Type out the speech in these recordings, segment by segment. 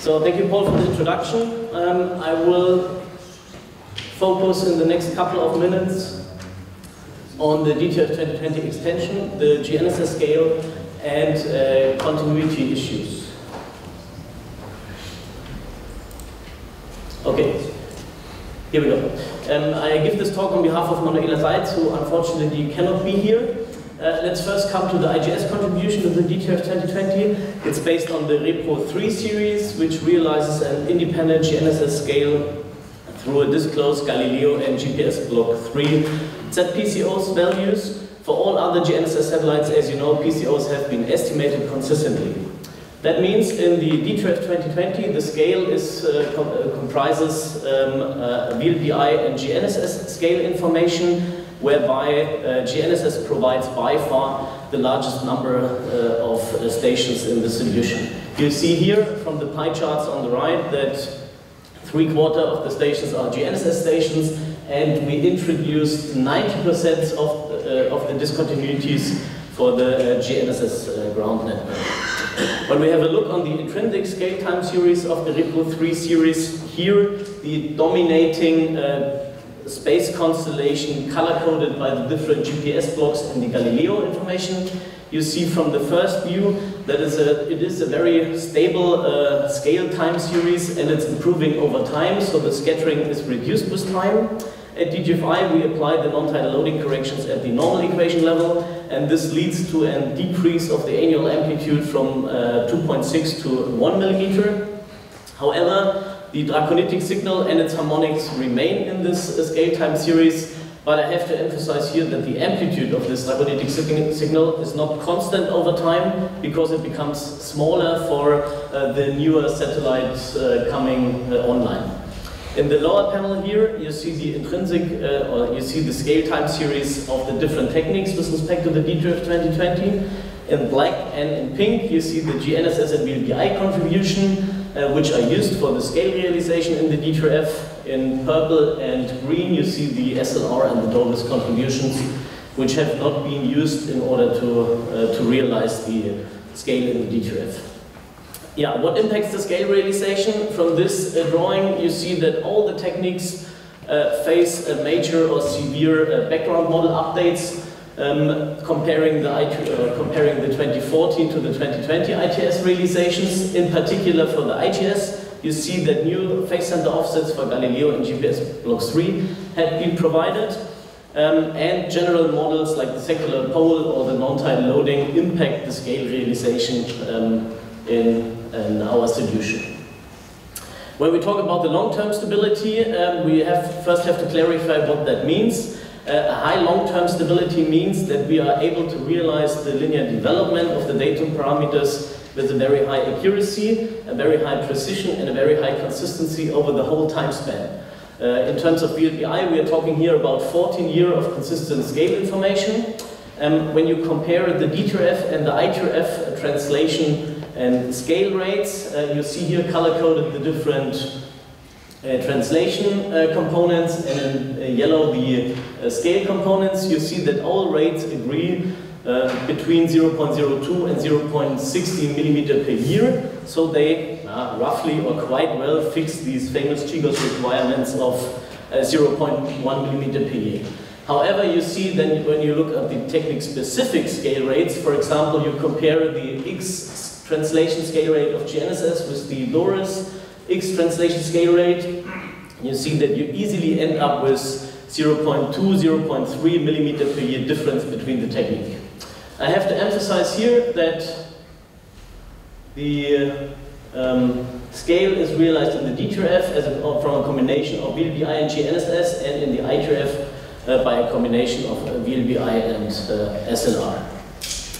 So thank you, Paul, for the introduction. Um, I will focus in the next couple of minutes on the DTRF 2020 extension, the GNSS scale, and uh, continuity issues. Okay, here we go. Um, I give this talk on behalf of Manuela Seitz, who unfortunately cannot be here. Uh, let's first come to the IGS contribution of the DTRF 2020. It's based on the Repro 3 series, which realizes an independent GNSS scale through a disclosed Galileo and GPS block 3 ZPCO's values. For all other GNSS satellites, as you know, PCOs have been estimated consistently. That means in the DTRF 2020, the scale is, uh, com uh, comprises um, uh, and GNSS scale information whereby uh, GNSS provides by far the largest number uh, of uh, stations in the solution. You see here from the pie charts on the right that three quarter of the stations are GNSS stations and we introduced 90% of, uh, of the discontinuities for the uh, GNSS uh, ground network. When we have a look on the intrinsic scale time series of the Repro 3 series, here the dominating space constellation color-coded by the different GPS blocks and the Galileo information. You see from the first view that is a, it is a very stable uh, scale time series and it's improving over time, so the scattering is reduced with time. At DGFI, we apply the non-tidal loading corrections at the normal equation level, and this leads to a decrease of the annual amplitude from uh, 2.6 to 1 millimeter. However, the draconitic signal and its harmonics remain in this scale time series, but I have to emphasize here that the amplitude of this draconitic signal is not constant over time because it becomes smaller for uh, the newer satellites uh, coming uh, online. In the lower panel here, you see the intrinsic, uh, or you see the scale time series of the different techniques with respect to the DTRF 2020. In black and in pink, you see the GNSS and VLBI contribution uh, which are used for the scale realization in the DTRF. In purple and green you see the SLR and the DORIS contributions which have not been used in order to, uh, to realize the scale in the DTRF. Yeah, what impacts the scale realization? From this uh, drawing you see that all the techniques uh, face major or severe uh, background model updates um, comparing, the, uh, comparing the 2014 to the 2020 ITRS realizations, in particular for the ITS, you see that new phase center offsets for Galileo and GPS Block 3 had been provided, um, and general models like the secular pole or the non-tidal loading impact the scale realization um, in, in, our solution. When we talk about the long-term stability, um, we have first have to clarify what that means. A high long-term stability means that we are able to realize the linear development of the datum parameters with a very high accuracy, a very high precision, and a very high consistency over the whole time span. Uh, in terms of VLBI, we are talking here about 14 years of consistent scale information. Um, when you compare the DTRF and the ITRF translation and scale rates, uh, you see here color-coded the different translation uh, components and in uh, yellow the scale components, you see that all rates agree uh, between 0.02 and 0.60 millimeter per year. So they uh, roughly or quite well fix these famous GGOS requirements of uh, 0.1 millimeter per year. However, you see then when you look at the technique-specific scale rates, for example, you compare the X translation scale rate of GNSS with the DORIS X translation scale rate, you see that you easily end up with 0.2, 0.3 millimeter per year difference between the technique. I have to emphasize here that the um, scale is realized in the DTRF as a, from a combination of VLBI and GNSS and in the ITRF uh, by a combination of uh, VLBI and uh, SLR.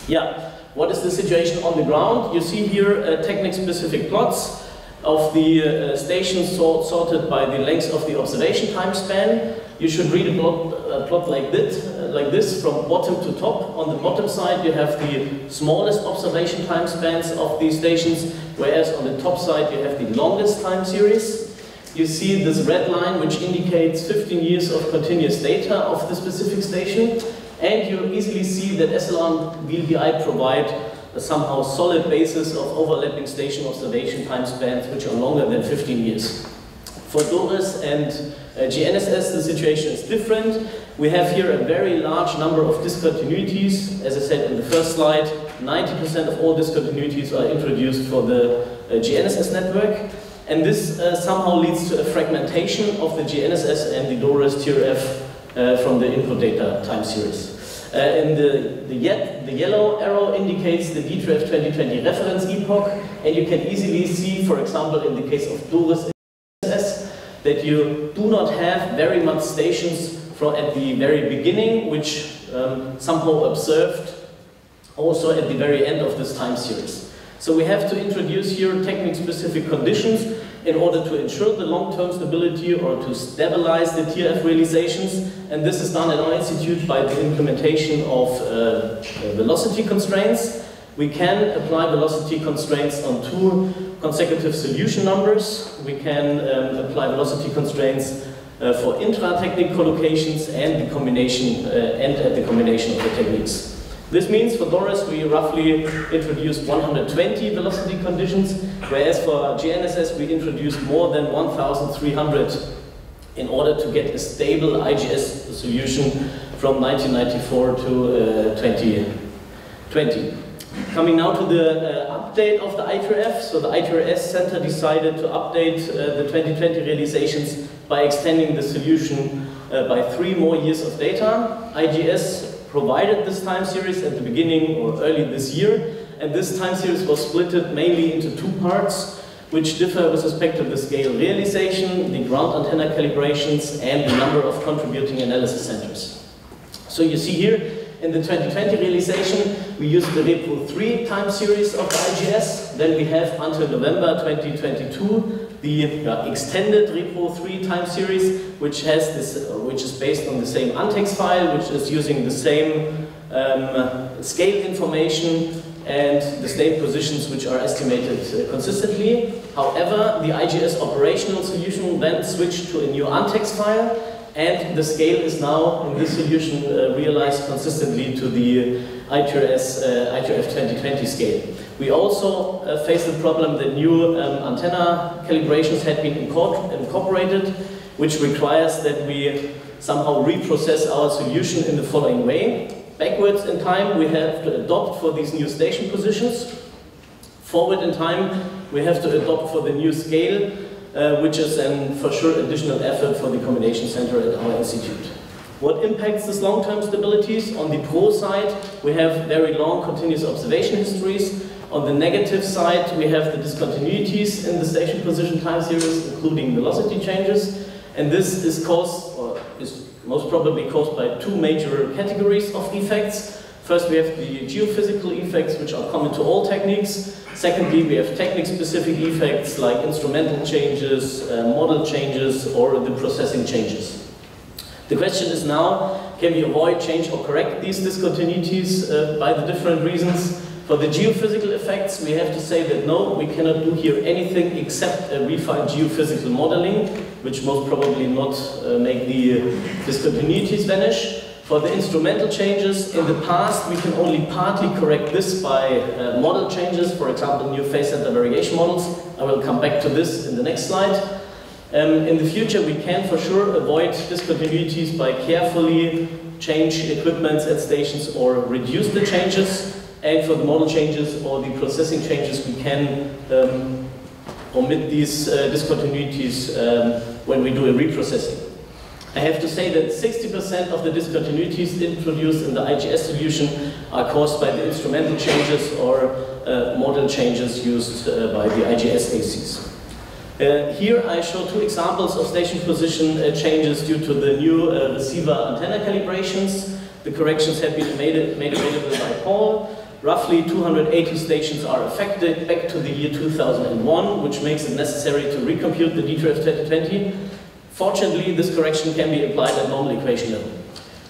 Yeah, what is the situation on the ground? You see here uh, technique-specific plots of the uh, stations sort sorted by the length of the observation time span. You should read a plot, a plot like, this, uh, like this from bottom to top. On the bottom side you have the smallest observation time spans of these stations, whereas on the top side you have the longest time series. You see this red line which indicates 15 years of continuous data of the specific station, and you easily see that SLR and provide somehow solid basis of overlapping station observation time spans which are longer than 15 years. For DORIS and uh, GNSS, the situation is different. We have here a very large number of discontinuities. As I said in the first slide, 90% of all discontinuities are introduced for the uh, GNSS network. And this uh, somehow leads to a fragmentation of the GNSS and the DORIS TRF uh, from the input data time series. Uh, and the, the, yet, the yellow arrow indicates the DTRF 2020 reference epoch, and you can easily see, for example, in the case of DORIS that you do not have very much stations from at the very beginning, which um, somehow observed also at the very end of this time series. So we have to introduce here technique-specific conditions in order to ensure the long-term stability or to stabilize the TRF realizations. And this is done at our institute by the implementation of uh, velocity constraints. We can apply velocity constraints on two consecutive solution numbers. We can um, apply velocity constraints uh, for intra-technique collocations and the combination uh, and at the combination of the techniques. This means for Doris we roughly introduced 120 velocity conditions, whereas for GNSS we introduced more than 1,300 in order to get a stable IGS solution from 1994 to uh, 2020. Coming now to the uh, update of the ITRF. So the ITRS Center decided to update uh, the 2020 realizations by extending the solution uh, by three more years of data. IGS provided this time series at the beginning or early this year, and this time series was split mainly into two parts, which differ with respect to the scale realization, the ground antenna calibrations, and the number of contributing analysis centers. So you see here, in the 2020 realization, we use the Repro 3 time series of IGS. Then we have until November 2022 the uh, extended Repro 3 time series, which has this, uh, which is based on the same ANTEX file, which is using the same um, scale information and the state positions which are estimated uh, consistently. However, the IGS operational solution then switched to a new ANTEX file and the scale is now in this solution uh, realized consistently to the ITRS, uh, ITRF 2020 scale. We also uh, faced the problem that new um, antenna calibrations had been incorporated, which requires that we somehow reprocess our solution in the following way. Backwards in time, we have to adopt for these new station positions. Forward in time, we have to adopt for the new scale uh, which is an, for sure additional effort for the combination center at our institute. What impacts this long-term stabilities? On the pro side, we have very long continuous observation histories. On the negative side, we have the discontinuities in the station position time series, including velocity changes. And this is caused, or is most probably caused by two major categories of effects. First, we have the geophysical effects, which are common to all techniques. Secondly, we have technique-specific effects like instrumental changes, uh, model changes, or the processing changes. The question is now, can we avoid, change, or correct these discontinuities uh, by the different reasons? For the geophysical effects, we have to say that no, we cannot do here anything except a refined geophysical modeling, which most probably not uh, make the discontinuities vanish. For the instrumental changes, in the past we can only partly correct this by uh, model changes, for example new phase center variation models. I will come back to this in the next slide. Um, in the future we can for sure avoid discontinuities by carefully change equipments at stations or reduce the changes. And for the model changes or the processing changes we can um, omit these uh, discontinuities um, when we do a reprocessing. I have to say that 60% of the discontinuities introduced in the IGS solution are caused by the instrumental changes or uh, model changes used uh, by the IGS ACs. Uh, here I show two examples of station position uh, changes due to the new uh, receiver antenna calibrations. The corrections have been made, made available by Paul. Roughly 280 stations are affected back to the year 2001, which makes it necessary to recompute the DTRF 2020 Fortunately, this correction can be applied at normal equation level.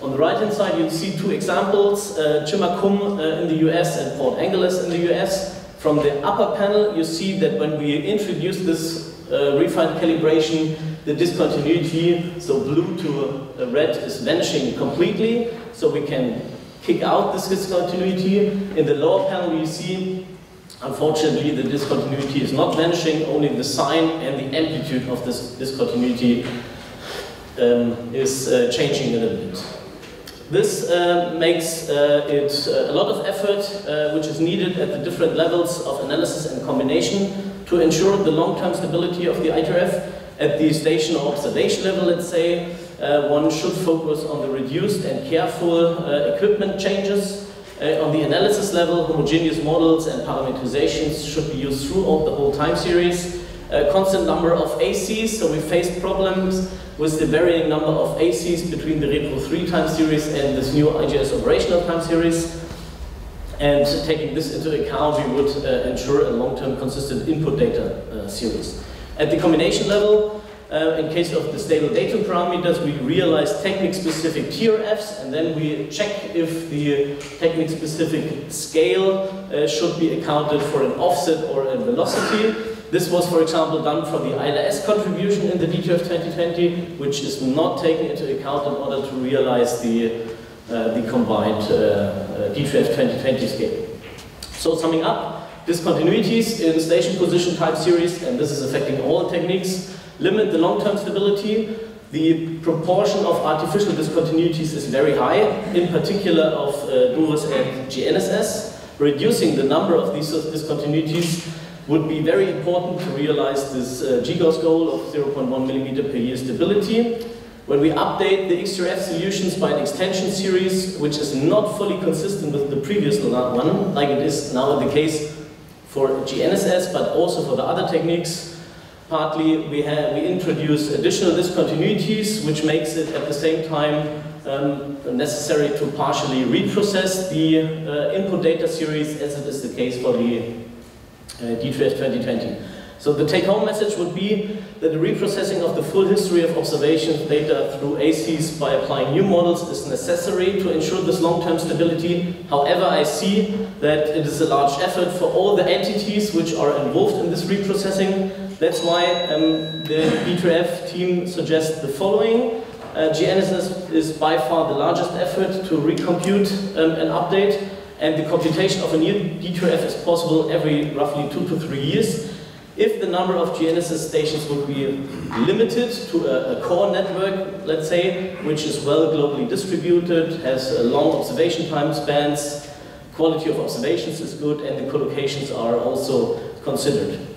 On the right-hand side, you'll see two examples, uh, Chimacum uh, in the US and Port Angeles in the US. From the upper panel, you see that when we introduce this uh, refined calibration, the discontinuity, so blue to red, is vanishing completely. So we can kick out this discontinuity. In the lower panel you see, unfortunately, the discontinuity is not vanishing, only the sign and the amplitude of this discontinuity um, is uh, changing a little bit. This uh, makes uh, it uh, a lot of effort uh, which is needed at the different levels of analysis and combination to ensure the long-term stability of the ITRF at the station or observation level, let's say, uh, one should focus on the reduced and careful equipment changes. Uh, on the analysis level, homogeneous models and parameterizations should be used throughout the whole time series. A constant number of ACs, so we faced problems with the varying number of ACs between the Repro 3 time series and this new IGS operational time series. And taking this into account, we would uh, ensure a long-term consistent input data uh, series. At the combination level, uh, in case of the stable datum parameters, we realize technique-specific TRFs, and then we check if the technique-specific scale uh, should be accounted for an offset or a velocity. This was, for example, done for the ILS contribution in the DTRF 2020, which is not taken into account in order to realize the, uh, the combined uh, uh DTRF 2020 scale. So summing up, Discontinuities in station position type series, and this is affecting all techniques, limit the long-term stability. The proportion of artificial discontinuities is very high, in particular of uh, and GNSS. Reducing the number of these discontinuities would be very important to realize this uh, GGOS goal of 0.1 millimeter per year stability. When we update the XTRF solutions by an extension series, which is not fully consistent with the previous one, like it is now the case for GNSS, but also for the other techniques. Partly we, have, we introduce additional discontinuities, which makes it at the same time um, necessary to partially reprocess the uh, input data series as it is the case for the uh, DTRF 2020. So the take-home message would be that the reprocessing of the full history of observation data through ACs by applying new models is necessary to ensure this long-term stability. However, I see that it is a large effort for all the entities which are involved in this reprocessing. That's why um, the DTRF team suggests the following. Uh, GNSS is by far the largest effort to recompute um, an update and the computation of a new DTRF is possible every roughly two to three years. If the number of GNSS stations would be limited to a, a, core network, let's say, which is well globally distributed, has long observation time spans, quality of observations is good, and the collocations are also considered.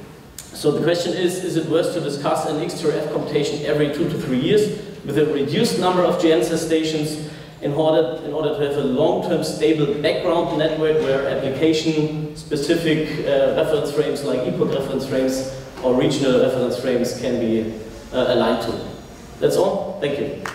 So the question is, is it worth to discuss an XTRF computation every two to three years with a reduced number of GNSS stations in order, in order to have a long-term stable background network where application-specific uh, reference frames like epoch reference frames or regional reference frames can be uh, aligned to. That's all. Thank you.